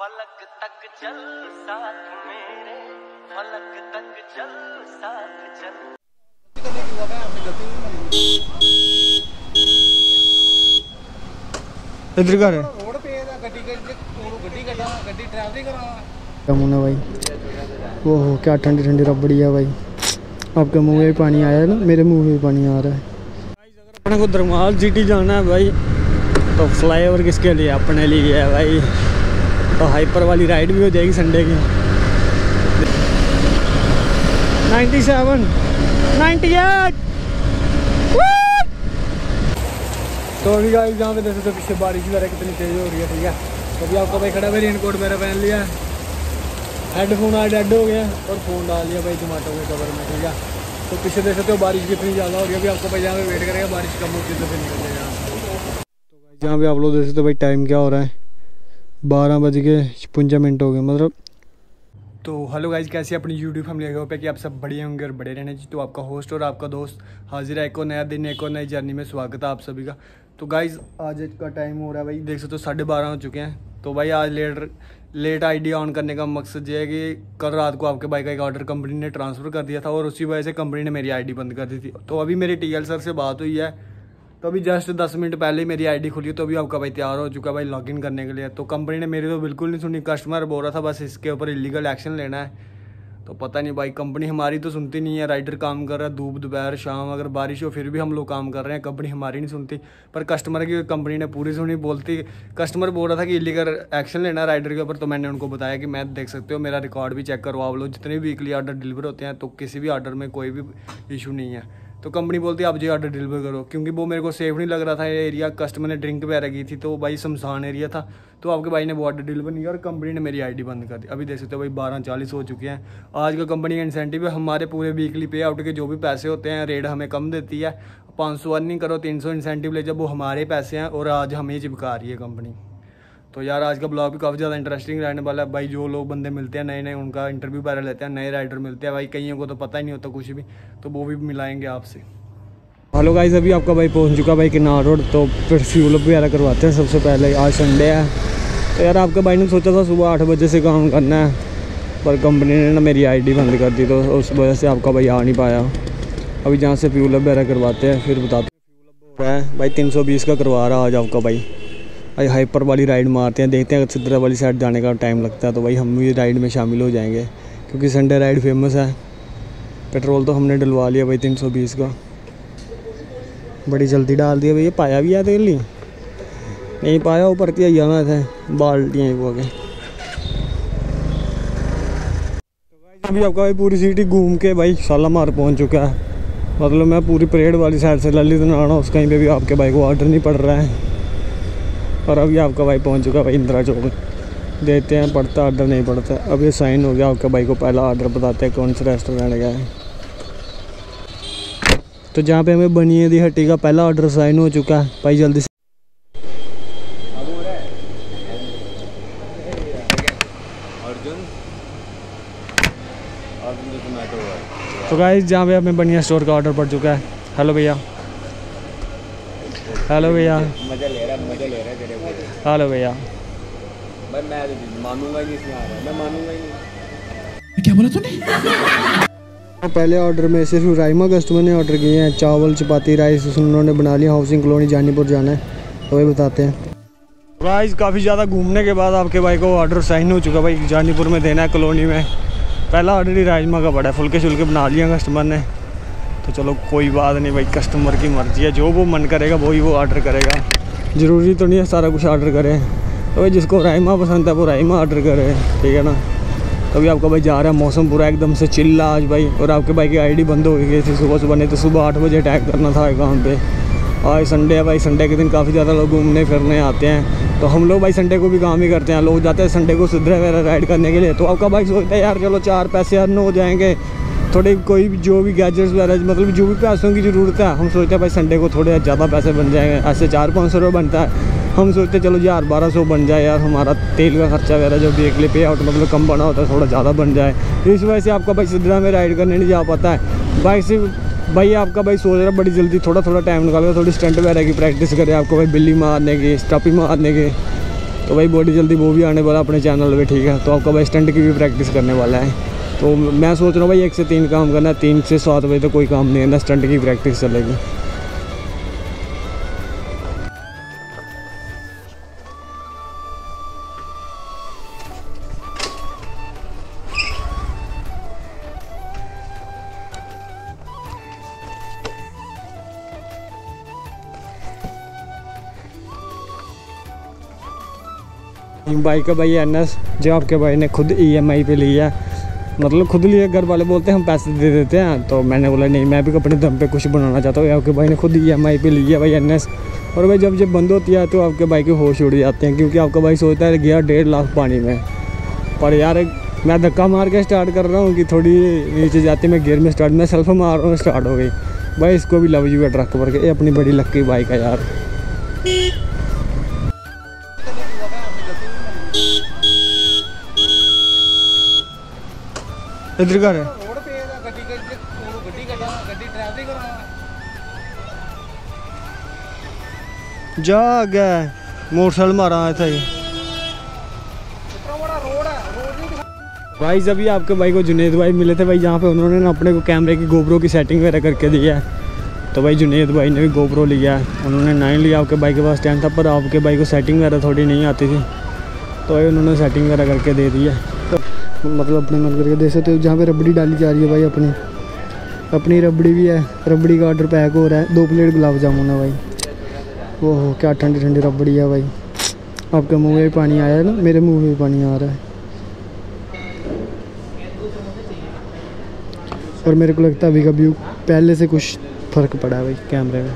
फलक तक चल साथ मेरे फलक तक चल साथ चल। इधर का है रोड पे है गड्डी गड्डी गड्डी गड्डी ट्रैवलिंग करा मुँह है भाई? ओहो क्या ठंडी ठंडी रबड़ी है भाई। आपके मुँह में पानी आया है ना? मेरे मुँह में पानी आ रहा है। गाइस अगर अपने को धर्माल सिटी जाना है भाई। तो फ्लाईओवर किसके लिए? अपने लिए है भाई। तो हाइपर वाली राइड भी हो जाएगी संडे की। 97 98 तो अभी गाइस जहाँ पे देखो तो पीछे बारिश वगैरह कितनी तेज़ हो रही है, ठीक है? तो अभी आपका भाई खड़ा है रेनकोट मेरा पहन लिया हेडफोन आज डेड हो गया और फ़ोन डाल लिया भाई जोमेटो के कवर में, ठीक है? तो पीछे देख सकते हो बारिश कितनी ज़्यादा हो रही है। अभी आपको भाई जहाँ पे वेट करेगा, बारिश कम होती है तो फिर निकल जाएगा। तो भाई जहाँ पे आप लोग देख सकते हो भाई टाइम क्या हो रहा है। बारह बज के छपुंजा मिनट हो गए मतलब। तो हेलो गाइज़ कैसे अपनी यूट्यूब फैमिली होप है कि आप सब बढ़िया होंगे और बड़े रहने। चाहिए तो आपका होस्ट और आपका दोस्त हाजिर है एक और नया दिन, एक और नई जर्नी में। स्वागत है आप सभी का। तो गाइज़ आज का टाइम हो रहा है भाई। देख सकते हो, साढ़े बारह हो चुके हैं। तो भाई, आज लेट लेट आईडी ऑन करने का मकसद ये है कि कल रात को आपके भाई का एक ऑर्डर कंपनी ने ट्रांसफ़र कर दिया था और उसी वजह से कंपनी ने मेरी आईडी बंद कर दी थी। तो अभी मेरी टी सर से बात हुई है। तो अभी जस्ट दस मिनट पहले ही मेरी आईडी खुली तो अभी आपका भाई तैयार हो चुका भाई लॉगिन करने के लिए। तो कंपनी ने मेरी तो बिल्कुल नहीं सुनी कस्टमर बोल रहा था बस इसके ऊपर इलीगल एक्शन लेना है। तो पता नहीं भाई कंपनी हमारी तो सुनती नहीं है राइडर काम कर रहा है, धूप, दोपहर, शाम, अगर बारिश हो फिर भी हम लोग काम कर रहे हैं कंपनी हमारी नहीं सुनती। पर कस्टमर की कंपनी ने पूरी सुनी, बोलती कस्टमर बोल रहा था कि इलीगल एक्शन लेना राइडर के ऊपर तो मैंने उनको बताया कि मैं देख सकते हो, मेरा रिकॉर्ड भी चेक करवाओ लो, जितने भी वीकली ऑर्डर डिलीवर होते हैं तो किसी भी ऑर्डर में कोई भी इशू नहीं है। तो कंपनी बोलती है, आप जो ऑर्डर डिलीवर करो। क्योंकि वो मेरे को सेफ़ नहीं लग रहा था, ये एरिया कस्टमर ने ड्रिंक वगैरह की थी तो भाई शमशान एरिया था। तो आपके भाई ने वो ऑर्डर डिलीवर नहीं किया और कंपनी ने मेरी आईडी बंद कर दी। अभी देख सकते हो भाई, बारह चालीस हो चुके हैं। आज का कंपनी का इंसेंटिव है, हमारे पूरे वीकली पे आउट के जो भी पैसे होते हैं रेट हमें कम देती है। पाँच सौ अर्निंग करो, तीन सौ इंसेंटिव ले जब वो हमारे पैसे हैं और आज हमें चिपका रही है कंपनी तो यार, आज का ब्लॉग भी काफ़ी ज़्यादा इंटरेस्टिंग रहने वाला है। भाई, जो लोग बंदे मिलते हैं नए नए उनका इंटरव्यू वगैरह लेते हैं, नए राइडर मिलते हैं। भाई, कईयों को तो पता ही नहीं होता कुछ भी तो वो भी मिलाएँगे आपसे। हेलो गाइस अभी आपका भाई पहुँच चुका भाई किनार रोड तो फिर फ्यूल वगैरह करवाते हैं सबसे पहले। आज संडे है। तो यार, आपके भाई ने सोचा था सुबह आठ बजे से काम करना है, पर कंपनी ने ना मेरी आईडी बंद कर दी तो उस वजह से आपका भाई आ नहीं पाया। अभी जहाँ से फ्यूल वगैरह करवाते हैं, फिर बताते हैं। फ्यूल हो। भाई, तीन सौ बीस का करवा रहा आज आपका भाई। भाई हाइपर वाली राइड मारते हैं, देखते हैं अगर सिद्धरा वाली साइड जाने का टाइम लगता है तो भाई हम भी राइड में शामिल हो जाएँगे, क्योंकि संडे राइड फ़ेमस है। पेट्रोल तो हमने डलवा लिया भाई तीन सौ बीस का। बड़ी जल्दी डाल दिया भैया पाया भी है तेल नहीं नहीं पाया, ऊपर ही जाना था बाल्टियाँ वो के। अभी आपका भाई पूरी सिटी घूम के भाई शालामार पहुँच चुका है मतलब मैं पूरी परेड वाली साइड से ललित नारायण उस कहीं पे भी आपके भाई को ऑर्डर नहीं पड़ रहा है। और अभी आपका भाई पहुँच चुका है भाई इंदिरा चौक। देते हैं पड़ता ऑर्डर नहीं पड़ता अब ये साइन हो गया आपके भाई को, पहला ऑर्डर बताते हैं कौन से रेस्टोरेंट गया है। तो जहाँ पे हमें बनिए दी हट्टी का पहला ऑर्डर साइन हो चुका है। भाई जल्दी से तो गाइस जहाँ पे हमें बनिया स्टोर का ऑर्डर पड़ चुका है। हेलो भैया। हेलो भैया। मज़ा ले रहा है मज़ा ले रहा तेरे को। हेलो भैया। भाई मैं तो मानूँगा ही नहीं इसमें आ रहा मैं मानूँगा ही नहीं। तो पहले ऑर्डर में सिर्फ़ राइमा कस्टमर ने ऑर्डर किए हैं चावल चपाती राइस उन्होंने बना लिया हाउसिंग कॉलोनी जानीपुर जाना है। तो वही बताते हैं। गाइस काफ़ी ज़्यादा घूमने के बाद आपके भाई को ऑर्डर साइन हो चुका भाई जानीपुर में देना है कॉलोनी में। पहला ऑर्डर ही राजमा का पड़ा है फुलके शुल्के बना लिया कस्टमर ने। तो चलो कोई बात नहीं भाई कस्टमर की मर्ज़ी है, जो वो मन करेगा, वही वो ऑर्डर करेगा। ज़रूरी तो नहीं है सारा कुछ ऑर्डर करें। तो भाई जिसको राजमा पसंद है, वो राजमा ऑर्डर करे, ठीक है ना? तो अभी आपका भाई जा रहा है, मौसम पूरा एकदम से चिल्ला आज भाई। और आपके भाई की आईडी बंद हो गई थी सुबह सुबह, नहीं तो सुबह आठ बजे अटैक करना था काम पे। आज संडे है भाई संडे के दिन काफ़ी ज़्यादा लोग घूमने फिरने आते हैं। तो हम लोग भाई संडे को भी काम ही करते हैं। लोग जाते हैं संडे को सुधरे वगैरह राइड करने के लिए। तो आपका भाई सोचता है, यार चलो चार पैसे अर्न हो जाएँगे। थोड़े कोई भी, जो भी गैजेट्स वगैरह मतलब जो भी पैसों की ज़रूरत है, हम सोचते हैं भाई संडे को थोड़े ज़्यादा पैसे बन जाएँगे। ऐसे चार पाँच सौ रुपये बनता है। हम सोचते चलो यार बारह सौ बन जाए यार, हमारा तेल का खर्चा वगैरह जो वीकली पे आउट मतलब कम बना होता है, थोड़ा ज़्यादा बन जाए। इस वजह से आपका भाई सिद्धरा में राइड करने नहीं जा पाता है। भाई सिर्फ़, भाई आपका भाई सोच रहा बड़ी जल्दी थोड़ा थोड़ा टाइम निकाल कर थोड़ी स्टंट वगैरह की प्रैक्टिस करे, आपको भाई बिल्ली मारने की स्टपी मारने की। तो भाई बॉडी जल्दी वो भी आने वाला अपने चैनल पे, ठीक है? तो आपका भाई स्टंट की भी प्रैक्टिस करने वाला है। तो मैं सोच रहा हूँ भाई एक से तीन काम करना तीन से सात बजे तक तो कोई काम नहीं करना स्टंट की प्रैक्टिस चलेगी। बाइक का भाई एन एस जो आपके भाई ने खुद ई एम आई पे लिया है। मतलब खुद लिए घर वाले बोलते हैं, हम पैसे दे देते हैं। तो मैंने बोला, नहीं, मैं भी अपने दम पे कुछ बनाना चाहता हूँ। आपके भाई ने खुद ई एम आई पे लिया भाई एन एस और भाई जब जब बंद होती है तो आपके भाई के होश उड़ जाते हैं, क्योंकि आपका भाई सोचता है, गया डेढ़ लाख पानी में। पर यार, मैं धक्का मार के स्टार्ट कर रहा हूँ कि थोड़ी नीचे जाती मैं गियर में स्टार्ट मैं सेल्फ मार रहा हूँ स्टार्ट हो गई। भाई, इसको भी लव यू है ट्रक पर के ये अपनी बड़ी लक्की बाइक है यार। इधर कर ਰੋਡ ਤੇ ਇਹਦਾ ਗੱਡੀ ਗੱਡੀ ਉਹਨੂੰ ਗੱਡੀ ਕੱਢਾ ਗੱਡੀ ਡਰਾਈਵਰੀ ਕਰਾਉਣਾ जा गया मोटरसाइकिल मारा है था ये ਇਤਨਾ ਬੜਾ ਰੋਡ ਹੈ ਰੋਡ ਨਹੀਂ भाई जब ये आपके भाई को जुनेद भाई मिले थे भाई जहाँ पे उन्होंने ना अपने को कैमरे की गोप्रो की सेटिंग वगैरह करके दी है तो भाई जुनेद भाई ने भी गोप्रो लिया है उन्होंने नाइन लिया आपके भाई के पास टेन था पर आपके भाई को सेटिंग वगैरह थोड़ी नहीं आती थी तो भाई उन्होंने सेटिंग वगैरह करके दे दी है तो मतलब अपने मन करके दे सकते हो जहाँ पे रबड़ी डाली जा रही है भाई अपनी। अपनी रबड़ी भी है। रबड़ी का ऑर्डर पैक हो रहा है। दो प्लेट गुलाब जामुन है भाई। वो क्या ठंडी ठंडी रबड़ी है भाई। आपके मुँह में भी पानी आया है ना? मेरे मुँह में भी पानी आ रहा है। और मेरे को लगता है अभी का व्यू पहले से कुछ फ़र्क पड़ा है भाई कैमरे में।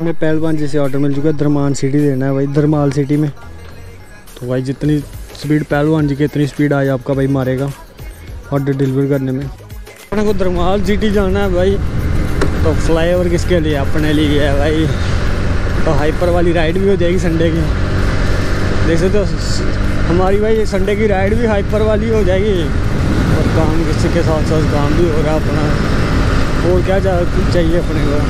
हमें पहलवान जैसे ऑर्डर मिल चुका है। धरमान सिटी देना है भाई। धरमाल सिटी में। तो भाई जितनी स्पीड पहलवान जी, की इतनी स्पीड आज आपका भाई मारेगा ऑर्डर डिलीवर करने में। अपने को धरमाल सिटी जाना है भाई। तो फ्लाईओवर किसके लिए? अपने लिए है भाई। तो हाइपर वाली राइड भी हो जाएगी संडे की। जैसे तो हमारी भाई संडे की राइड भी हाइपर वाली हो जाएगी। और काम किसी के साथ साथ काम भी हो रहा है अपना। और क्या चाहिए अपने को?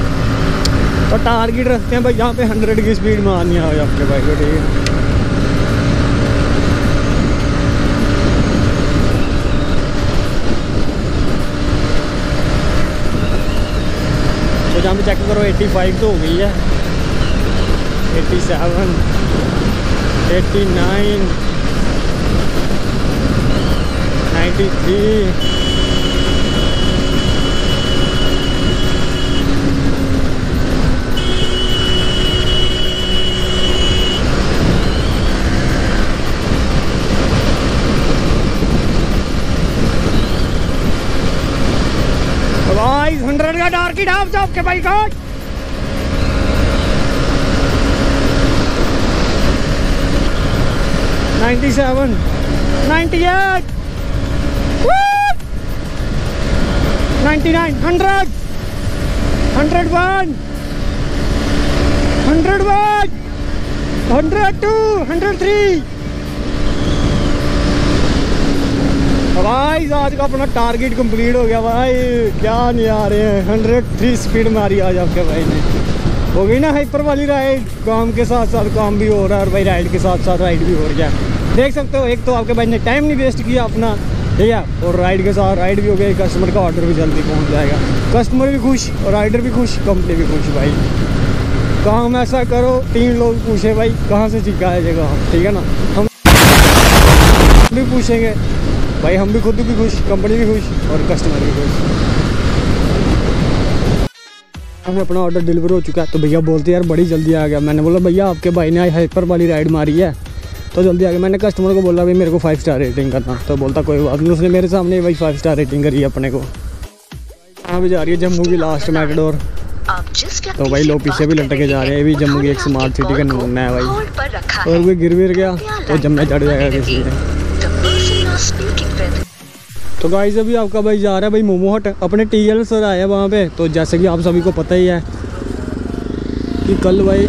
तो टारगेट रखते हैं भाई, यहाँ पे हंड्रेड की स्पीड मारनी है आपके भाई को, ठीक है? तो चेक करो 85 तो हो गई है 87 89 93 भाई हंड्रेड का आप साहब के भाई का ninety seven ninety eight ninety nine hundred hundred one hundred one hundred two hundred three भाई, आज का अपना टारगेट कंप्लीट हो गया भाई। क्या नहीं आ रहे हैं। हंड्रेड थ्री स्पीड मारी आज आपके भाई ने। हो गई ना हाइपर वाली राइड काम के साथ साथ काम भी हो रहा है और भाई राइड के साथ साथ राइड भी हो है। देख सकते हो, एक तो आपके भाई ने टाइम नहीं वेस्ट किया अपना, ठीक है? और राइड के साथ राइड भी हो गई कस्टमर का ऑर्डर भी जल्दी पहुँच जाएगा। कस्टमर भी खुश और राइडर भी खुश कंपनी भी खुश भाई। काम ऐसा करो, तीन लोग पूछे, भाई, कहाँ से सीखा है जगह ठीक है ना? हम भी पूछेंगे। भाई, हम भी खुद भी खुश कंपनी भी खुश और कस्टमर भी खुश। हमें अपना ऑर्डर डिलीवर हो चुका है तो भैया बोलते यार, बड़ी जल्दी आ गया। मैंने बोला, भैया, आपके भाई ने आज हाइपर वाली राइड मारी है। तो जल्दी आ गया। मैंने कस्टमर को बोला, भाई, मेरे को फाइव स्टार रेटिंग करना। तो बोलता, कोई बात नहीं। उसने मेरे सामने भाई फाइव स्टार रेटिंग करी है अपने को। कहाँ भी जा रही है जम्मू की लास्ट मैकडोर तो भाई, लोग पीछे भी लटके जा रहे हैं भी जम्मू की एक स्मार्ट सिटी का नमूना है भाई। और कोई गिर विर गया तो जम्मे चढ़ जाएगा किसी ने तो गाइस अभी आपका भाई जा रहा है भाई मोमो हट। अपने टी एल सर आया वहाँ पे। तो जैसे कि आप सभी को पता ही है कि कल भाई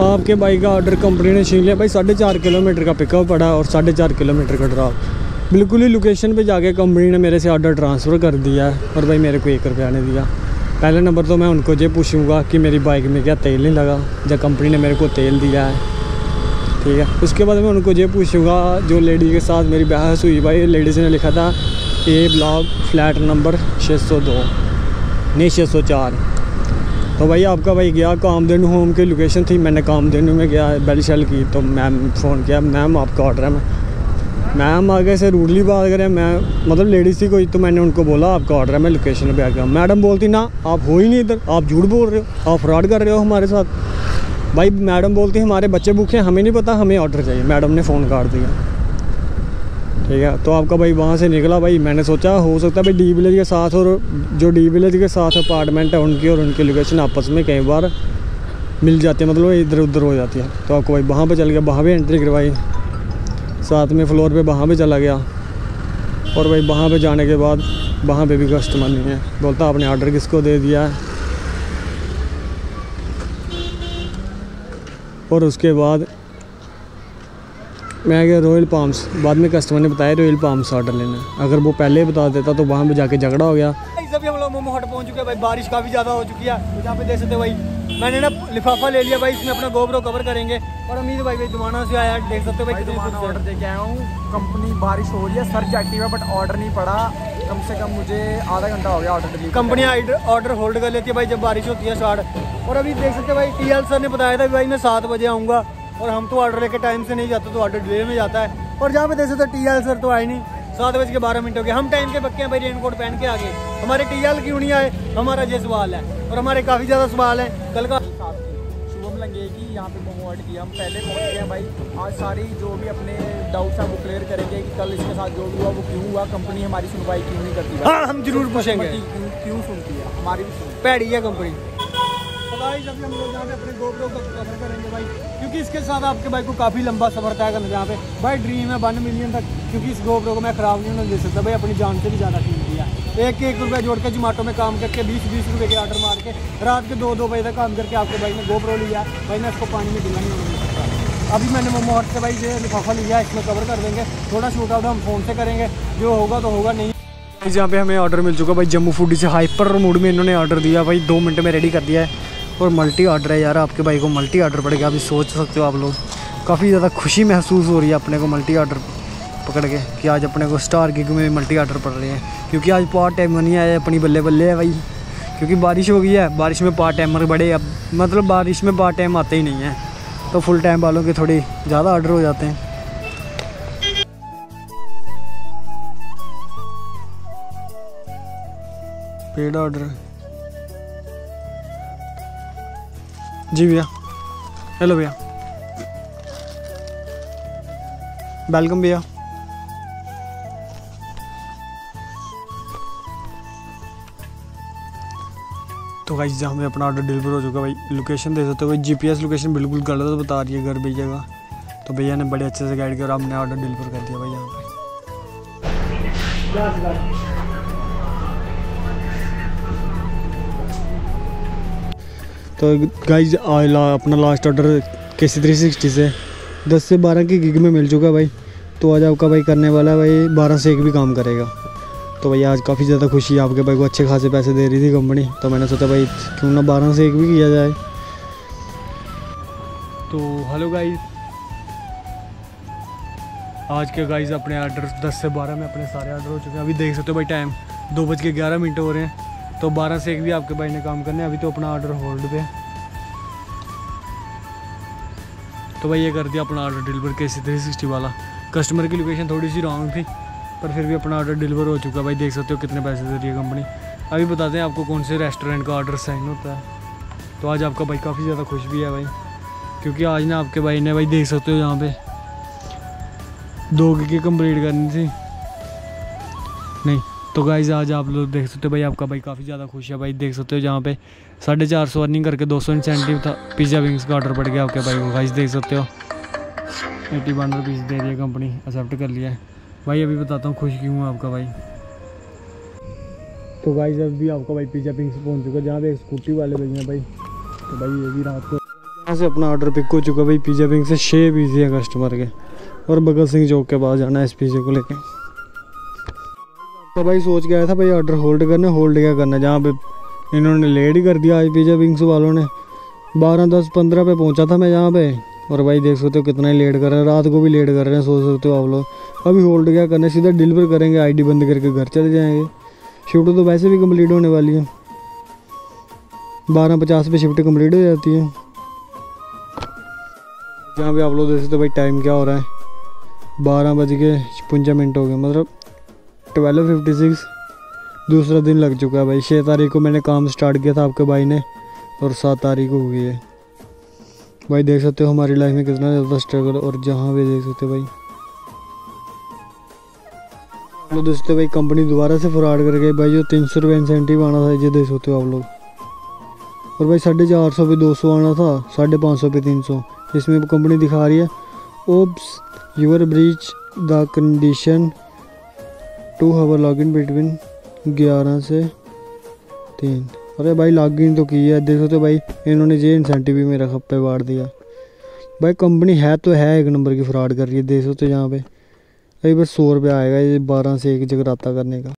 आपके बाइक का ऑर्डर कंपनी ने छीन लिया। भाई साढ़े चार किलोमीटर का पिकअप पड़ा और साढ़े चार किलोमीटर का ड्रॉप बिल्कुल ही लोकेशन पे जाके कंपनी ने मेरे से ऑर्डर ट्रांसफ़र कर दिया है और भाई मेरे को एक रुपया नहीं दिया। पहले नंबर तो मैं उनको ये पूछूँगा कि मेरी बाइक में क्या तेल नहीं लगा जब कंपनी ने मेरे को तेल दिया है। ठीक है। उसके बाद मैं उनको ये पूछूँगा, जो लेडी के साथ मेरी बहस हुई भाई लेडीज़ ने लिखा था ए ब्लॉक फ्लैट नंबर 602 नहीं 604 तो भाई आपका भाई गया कामधेनु होम की लोकेशन थी, मैंने कामधेनु में गया बेल शेल की तो मैम फ़ोन किया मैम आपका ऑर्डर है, मैं मैम आगे से रूडली बात करें, मैं मतलब लेडीज़ थी कोई तो मैंने उनको बोला, आपका ऑर्डर है, मैं लोकेशन पे आ गया मैडम बोलती, ना, आप हो ही नहीं इधर, आप झूठ बोल रहे हो, आप फ्रॉड कर रहे हो हमारे साथ। भाई, मैडम बोलती हमारे बच्चे भूखे हैं, हमें नहीं पता, हमें ऑर्डर चाहिए. मैडम ने फ़ोन काट दिया। ठीक है तो आपका भाई वहाँ से निकला भाई। मैंने सोचा, हो सकता है भाई डी विलेज के साथ और जो डी विलेज के साथ अपार्टमेंट है, उनकी और उनकी लोकेशन आपस में कई बार मिल जाती है मतलब इधर उधर हो जाती है। तो आपको भाई वहाँ पर चल गया, वहाँ भी एंट्री करवाई। साथ में फ्लोर पे वहाँ पे चला गया। और भाई वहाँ पे जाने के बाद, वहाँ पे भी कस्टमर नहीं है। बोलता, आपने ऑर्डर किसको दे दिया है? और उसके बाद मैं गया रॉयल पाम्स बाद में कस्टमर ने बताया रॉयल पाम्स ऑर्डर लेना। अगर वो पहले ही बता देता तो वहाँ पे जाके झगड़ा हो गया। हम लोग मोमो हट पहुँच चुके हैं भाई बारिश काफ़ी ज़्यादा हो चुकी है। तो यहाँ पे देख सकते हो भाई मैंने ना लिफाफा ले लिया भाई इसमें अपना गोबरो कवर करेंगे। और अमीर भाई भाई दुमाना से आया देख सकते हो भाई ऑर्डर दे के आया हूँ। कंपनी बारिश हो रही है सर्च एक्टिव है बट ऑर्डर नहीं पड़ा। कम से कम मुझे आधा घंटा हो गया order deliver company order hold कर लेती है भाई जब बारिश होती है स्टार्ट और अभी देख सकते हो भाई टीएल सर ने बताया था भाई मैं सात बजे आऊँगा और हम तो ऑर्डर लेके टाइम से नहीं जाते तो ऑर्डर डिले में जाता है। और जहाँ पे देख सकते हो टीएल सर तो आए नहीं। सात बज के बारह मिनट हो गए। हम टाइम के पक्के हैं भाई रेनकोट पहन के आगे। हमारे टी क्यों नहीं आए? हमारा ये सवाल है और हमारे काफ़ी ज़्यादा सवाल है। कल का यहाँ पे मोमो हट किया हम पहले पहुँच गए हैं भाई। आज सारी जो भी अपने डाउट्स हैं वो क्लियर करेंगे कि कल इसके साथ जो भी हुआ वो क्यों हुआ? कंपनी हमारी सुनवाई क्यों नहीं करती हाँ हम ज़रूर पूछेंगे। क्यों सुनती है? हमारी भी पैड़ी है कंपनी तो अभी हम लोग यहाँ पे अपने गोप्रो का कवर करेंगे भाई। क्योंकि इसके साथ आपके भाई को काफ़ी लंबा सफ़र तय करना जहाँ पे। भाई ड्रीम है वन मिलियन तक। क्योंकि इस गोप्रो को मैं ख़राब नहीं होने दे सकता। भाई अपनी जान से भी ज़्यादा कीमती है। एक एक रुपया जोड़ के जोमेटो में काम करके, बीस बीस रुपये के ऑर्डर मार के, रात के दो दो बजे तक काम करके आपके भाई ने गोप्रो लिया। भाई ने इसको पानी में गिला नहीं अभी मैंने मोमो हट से भाई ये लिफाफा लिया इसमें कवर कर देंगे। थोड़ा शूट आउट हम फ़ोन से करेंगे। जो होगा तो होगा, नहीं। यहाँ पे हमें ऑर्डर मिल चुका, भाई जम्मू फूडी से हाइपर मूड में इन्होंने ऑर्डर दिया। भाई दो मिनट में रेडी कर दिया है। और मल्टी ऑर्डर है यार, आपके भाई को मल्टी ऑर्डर पड़ गया। अभी सोच सकते हो आप लोग। काफ़ी ज़्यादा खुशी महसूस हो रही है अपने को मल्टी ऑर्डर पकड़ के कि आज अपने को स्टार गिग में मल्टी ऑर्डर पड़ रहे हैं। क्योंकि आज पार्ट टाइम नहीं आया अपनी बल्ले बल्ले है भाई। क्योंकि बारिश हो गई है, बारिश में पार्ट टाइमर बड़े अब मतलब बारिश में पार्ट टाइम आते ही नहीं हैं। तो फुल टाइम वालों के थोड़े ज़्यादा ऑर्डर हो जाते हैं। पेड ऑर्डर जी भैया। हेलो भैया। वेलकम भैया। गाइस जहाँ में अपना ऑर्डर डिलीवर हो चुका भाई। लोकेशन दे सकते हो भाई जीपीएस लोकेशन बिल्कुल गलत बता रही है घर भैया का। तो भैया ने बड़े अच्छे से गाइड किया और हमने ऑर्डर डिलीवर कर दिया भाई यहाँ पे। तो गाइज़ अपना लास्ट ऑर्डर के सी थ्री सिक्सटी से। दस से बारह की गिग में मिल चुका भाई। तो आज आपका भाई करने वाला है भाई, बारह से एक भी काम करेगा। तो भाई आज काफ़ी ज़्यादा खुशी है। आपके भाई को अच्छे खासे पैसे दे रही थी कंपनी तो मैंने सोचा भाई, क्यों ना बारह से एक भी किया जाए। तो हेलो गाइज़ आज के गाइज़ अपने ऑर्डर 10 से 12 में अपने सारे ऑर्डर हो चुके हैं। अभी देख सकते हो भाई टाइम दो बज के ग्यारह मिनट हो रहे हैं। तो 12 से एक भी आपके भाई ने काम करने हैं। अभी तो अपना ऑर्डर होल्ड पे तो भाई ये कर दिया अपना ऑर्डर डिलीवर के सी थ्री सिक्सटी वाला। कस्टमर की लोकेशन थोड़ी सी रॉन्ग थी। पर फिर भी अपना ऑर्डर डिलीवर हो चुका भाई, देख सकते हो कितने पैसे दे रही है कंपनी अभी बताते हैं आपको कौन से रेस्टोरेंट का ऑर्डर साइन होता है। तो आज आपका भाई काफ़ी ज़्यादा खुश भी है भाई। क्योंकि आज ना आपके भाई ने, भाई, देख सकते हो यहाँ पे दो की कंप्लीट करनी थी। नहीं तो गाइज़ आज आप लोग देख सकते हो भाई, आपका भाई काफ़ी ज़्यादा खुश है भाई। देख सकते हो जहाँ पे साढ़े चार सौ अर्निंग करके दो सौ इंसेंटिव था। पिज़्ज़ा विंग्स का ऑर्डर पड़ गया आपके भाई को। गाइज़ देख सकते हो। एटी वन रुपीज़ दे रही है कंपनी एक्सेप्ट कर लिया है। भाई अभी बताता हूँ खुश क्यों हूँ आपका भाई। तो भाई जब भी आपका भाई पिज़्ज़ा पिंक से पहुँच चुका है जहाँ पे स्कूटी वाले भैया हैं भाई। तो भाई ये भी रात को यहाँ से अपना ऑर्डर पिक हो चुका भाई पिज़्ज़ा विंग से छः पीस है कस्टमर के। और भगत सिंह चौक के पास जाना है इस पिज़्ज़े को लेके। तो भाई सोच के आया था भाई ऑर्डर होल्ड करना होल्ड क्या करना जहाँ पे इन्होंने लेट ही कर दिया आज पिज्जा विंग्स वालों ने। बारह दस पंद्रह पे पहुँचा था मैं यहाँ पे। और भाई देख सकते हो कितना लेट कर रहे हैं। रात को भी लेट कर रहे हैं सोच सकते हो आप लोग। अभी होल्ड क्या करना सीधा डिलीवर करेंगे आईडी बंद करके घर चले जाएँगे। शिफ्ट तो वैसे भी कंप्लीट होने वाली है। बारह पचास पे शिफ्ट कंप्लीट हो जाती है। जहाँ पे आप लोग देख सकते हो भाई टाइम क्या हो रहा है। बारह बज के छपुंजा मिनट हो गए मतलब ट्वेल्व फिफ्टी सिक्स दूसरा दिन लग चुका है भाई। छः तारीख को मैंने काम स्टार्ट किया था आपके भाई ने, और सात तारीख हो गई है। भाई, देख सकते हो हमारी लाइफ में कितना ज़्यादा स्ट्रगल और जहाँ भी देख सकते हो भाई। देख सकते हो भाई कंपनी दोबारा से फ्रॉड कर भाई, जो तीन सौ रुपये इंसेंटिव आना था, ये देख सकते हो आप लोग। और भाई, साढ़े चार सौ पे दो सौ आना था, साढ़े पाँच सौ पे तीन सौ। इसमें कंपनी दिखा रही है। Oops your breach the condition two hour log in between ग्यारह से तीन। अरे भाई, लॉग इन तो की है? देखो तो भाई, इन्होंने ये इंसेंटिव भी मेरा खप्पे बांट दिया। भाई कंपनी है तो है, एक नंबर की फ्रॉड कर रही है, देखो तो यहाँ पे। अभी बस सौ रुपया आएगा, ये बारह से एक जगराता करने का।